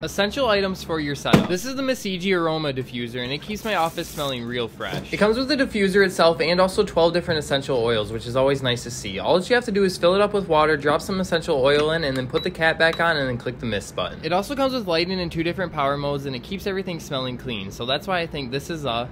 Essential items for your setup. This is the Masigi Aroma Diffuser and it keeps my office smelling real fresh. It comes with the diffuser itself and also 12 different essential oils, which is always nice to see. All that you have to do is fill it up with water, drop some essential oil in, and then put the cap back on and then click the mist button. It also comes with lighting in two different power modes and it keeps everything smelling clean, so that's why I think this is a